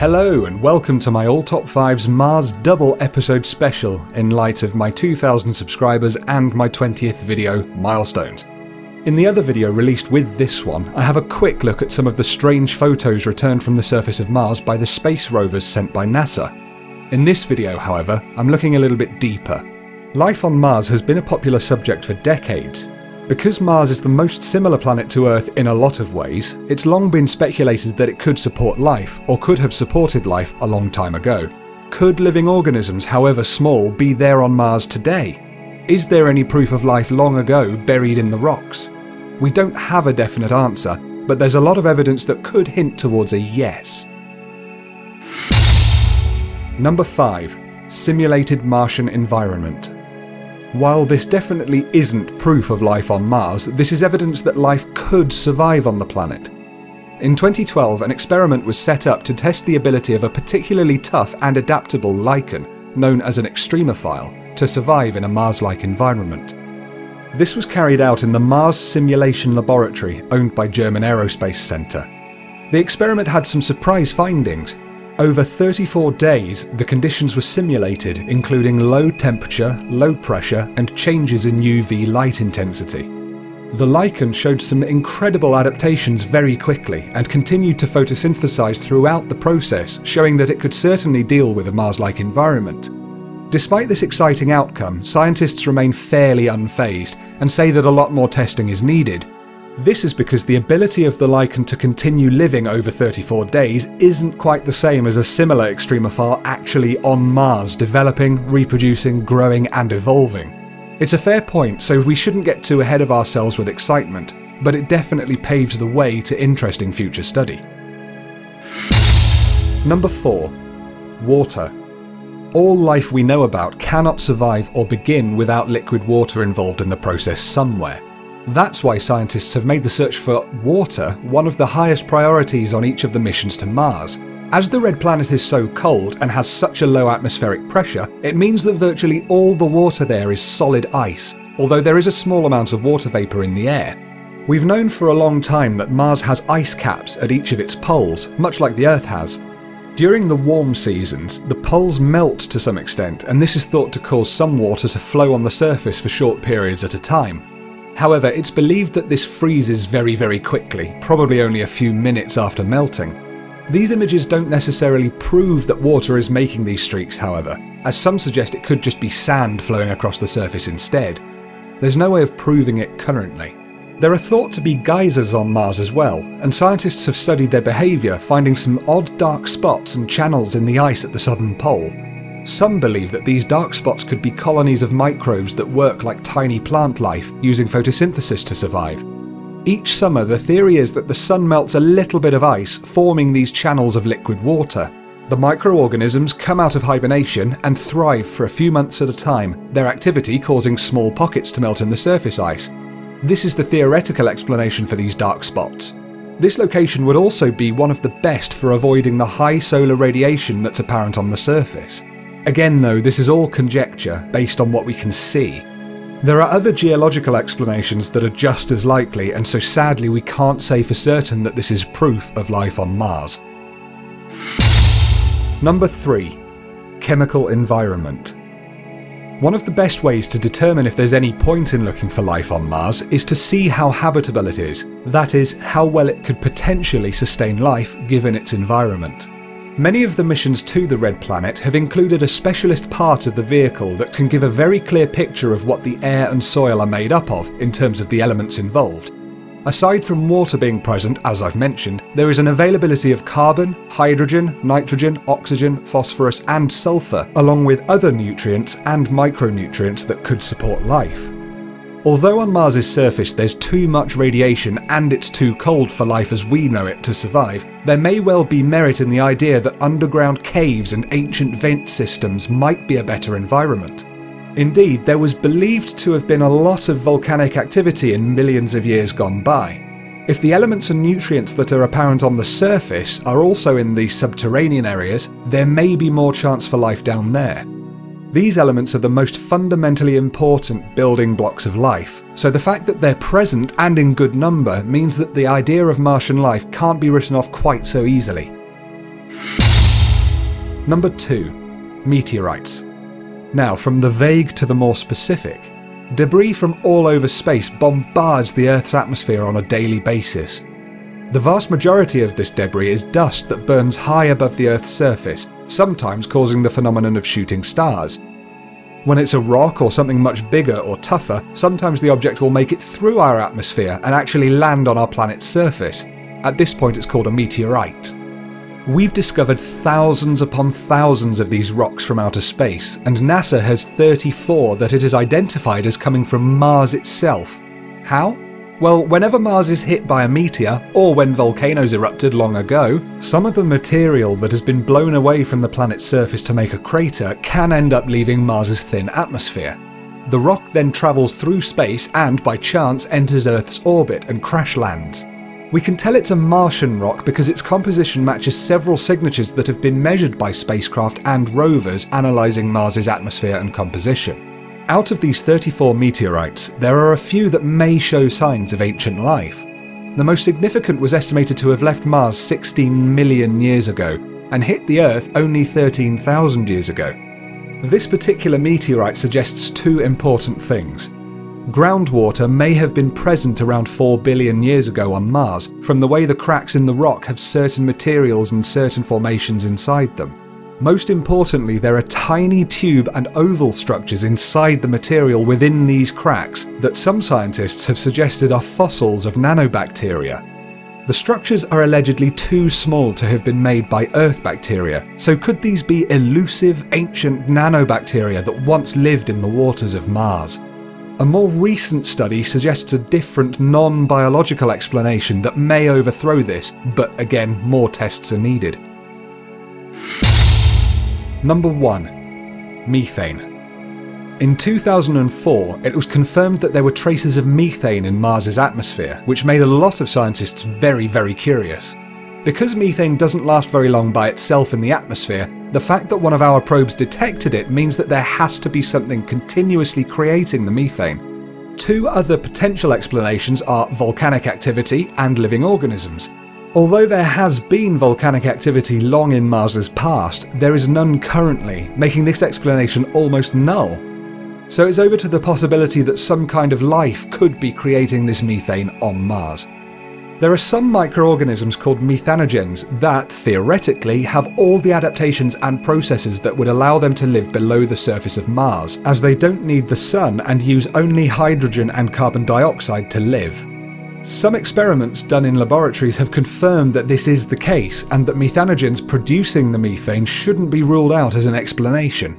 Hello and welcome to my All Top 5's Mars double episode special in light of my 2000 subscribers and my 20th video milestones. In the other video released with this one, I have a quick look at some of the strange photos returned from the surface of Mars by the space rovers sent by NASA. In this video, however, I'm looking a little bit deeper. Life on Mars has been a popular subject for decades, because Mars is the most similar planet to Earth in a lot of ways, it's long been speculated that it could support life, or could have supported life a long time ago. Could living organisms, however small, be there on Mars today? Is there any proof of life long ago buried in the rocks? We don't have a definite answer, but there's a lot of evidence that could hint towards a yes. Number 5. Simulated Martian Environment while this definitely isn't proof of life on Mars, this is evidence that life could survive on the planet. In 2012, an experiment was set up to test the ability of a particularly tough and adaptable lichen, known as an extremophile, to survive in a Mars-like environment. This was carried out in the Mars Simulation Laboratory, owned by German Aerospace Center. The experiment had some surprise findings, over 34 days, the conditions were simulated, including low temperature, low pressure, and changes in UV light intensity. The lichen showed some incredible adaptations very quickly and continued to photosynthesize throughout the process, showing that it could certainly deal with a Mars-like environment. Despite this exciting outcome, scientists remain fairly unfazed and say that a lot more testing is needed, this is because the ability of the lichen to continue living over 34 days isn't quite the same as a similar extremophile actually on Mars, developing, reproducing, growing, and evolving. It's a fair point, so we shouldn't get too ahead of ourselves with excitement, but it definitely paves the way to interesting future study. Number 4. Water. All life we know about cannot survive or begin without liquid water involved in the process somewhere. That's why scientists have made the search for water one of the highest priorities on each of the missions to Mars. As the red planet is so cold and has such a low atmospheric pressure, it means that virtually all the water there is solid ice, although there is a small amount of water vapour in the air. We've known for a long time that Mars has ice caps at each of its poles, much like the Earth has. During the warm seasons, the poles melt to some extent, and this is thought to cause some water to flow on the surface for short periods at a time. However, it's believed that this freezes very, very quickly, probably only a few minutes after melting. These images don't necessarily prove that water is making these streaks, however, as some suggest it could just be sand flowing across the surface instead. There's no way of proving it currently. There are thought to be geysers on Mars as well, and scientists have studied their behaviour, finding some odd dark spots and channels in the ice at the southern pole. Some believe that these dark spots could be colonies of microbes that work like tiny plant life, using photosynthesis to survive. Each summer, the theory is that the sun melts a little bit of ice, forming these channels of liquid water. The microorganisms come out of hibernation and thrive for a few months at a time, their activity causing small pockets to melt in the surface ice. This is the theoretical explanation for these dark spots. This location would also be one of the best for avoiding the high solar radiation that's apparent on the surface. Again though, this is all conjecture, based on what we can see. There are other geological explanations that are just as likely, and so sadly we can't say for certain that this is proof of life on Mars. Number 3. Chemical environment. One of the best ways to determine if there's any point in looking for life on Mars is to see how habitable it is, that is, how well it could potentially sustain life given its environment. Many of the missions to the Red Planet have included a specialist part of the vehicle that can give a very clear picture of what the air and soil are made up of in terms of the elements involved. Aside from water being present, as I've mentioned, there is an availability of carbon, hydrogen, nitrogen, oxygen, phosphorus and sulfur, along with other nutrients and micronutrients that could support life. Although on Mars's surface there's too much radiation and it's too cold for life as we know it to survive, there may well be merit in the idea that underground caves and ancient vent systems might be a better environment. Indeed, there was believed to have been a lot of volcanic activity in millions of years gone by. If the elements and nutrients that are apparent on the surface are also in the subterranean areas, there may be more chance for life down there. These elements are the most fundamentally important building blocks of life, so the fact that they're present and in good number means that the idea of Martian life can't be written off quite so easily. Number 2. Meteorites. Now, from the vague to the more specific, debris from all over space bombards the Earth's atmosphere on a daily basis. The vast majority of this debris is dust that burns high above the Earth's surface, sometimes causing the phenomenon of shooting stars. When it's a rock or something much bigger or tougher, sometimes the object will make it through our atmosphere and actually land on our planet's surface. At this point, it's called a meteorite. We've discovered thousands upon thousands of these rocks from outer space, and NASA has 34 that it has identified as coming from Mars itself. How? Well, whenever Mars is hit by a meteor, or when volcanoes erupted long ago, some of the material that has been blown away from the planet's surface to make a crater can end up leaving Mars's thin atmosphere. The rock then travels through space and, by chance, enters Earth's orbit and crash lands. We can tell it's a Martian rock because its composition matches several signatures that have been measured by spacecraft and rovers analysing Mars's atmosphere and composition. Out of these 34 meteorites, there are a few that may show signs of ancient life. The most significant was estimated to have left Mars 16 million years ago and hit the Earth only 13,000 years ago. This particular meteorite suggests two important things. Groundwater may have been present around 4 billion years ago on Mars, from the way the cracks in the rock have certain materials and certain formations inside them. Most importantly, there are tiny tube and oval structures inside the material within these cracks that some scientists have suggested are fossils of nanobacteria. The structures are allegedly too small to have been made by Earth bacteria, so could these be elusive ancient nanobacteria that once lived in the waters of Mars? A more recent study suggests a different non biological explanation that may overthrow this, but again, more tests are needed. Number 1 Methane. In 2004, it was confirmed that there were traces of methane in Mars's atmosphere, which made a lot of scientists very, very curious. Because methane doesn't last very long by itself in the atmosphere, the fact that one of our probes detected it means that there has to be something continuously creating the methane. Two other potential explanations are volcanic activity and living organisms. Although there has been volcanic activity long in Mars's past, there is none currently, making this explanation almost null. So it's over to the possibility that some kind of life could be creating this methane on Mars. There are some microorganisms called methanogens that, theoretically, have all the adaptations and processes that would allow them to live below the surface of Mars, as they don't need the sun and use only hydrogen and carbon dioxide to live. Some experiments done in laboratories have confirmed that this is the case and that methanogens producing the methane shouldn't be ruled out as an explanation.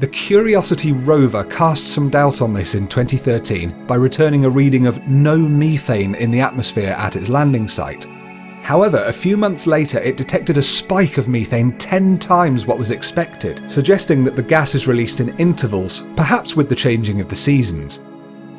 The Curiosity rover cast some doubt on this in 2013 by returning a reading of no methane in the atmosphere at its landing site. However, a few months later it detected a spike of methane 10 times what was expected, suggesting that the gas is released in intervals, perhaps with the changing of the seasons.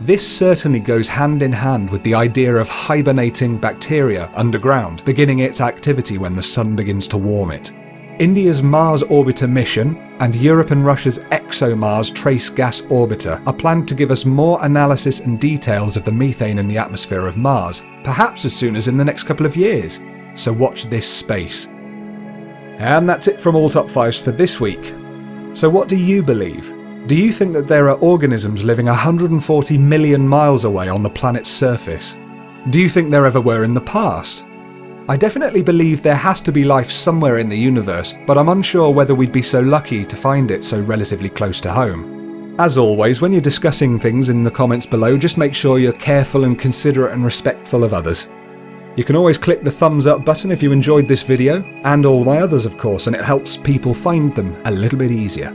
This certainly goes hand in hand with the idea of hibernating bacteria underground, beginning its activity when the sun begins to warm it. India's Mars Orbiter mission and Europe and Russia's ExoMars Trace Gas Orbiter are planned to give us more analysis and details of the methane in the atmosphere of Mars, perhaps as soon as in the next couple of years. So watch this space. And that's it from All Top 5s for this week. So what do you believe? Do you think that there are organisms living 140 million miles away on the planet's surface? Do you think there ever were in the past? I definitely believe there has to be life somewhere in the universe, but I'm unsure whether we'd be so lucky to find it so relatively close to home. As always, when you're discussing things in the comments below, just make sure you're careful and considerate and respectful of others. You can always click the thumbs up button if you enjoyed this video, and all my others of course, and it helps people find them a little bit easier.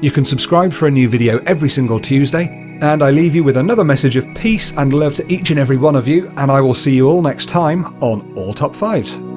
You can subscribe for a new video every single Tuesday, and I leave you with another message of peace and love to each and every one of you, and I will see you all next time on All Top 5s.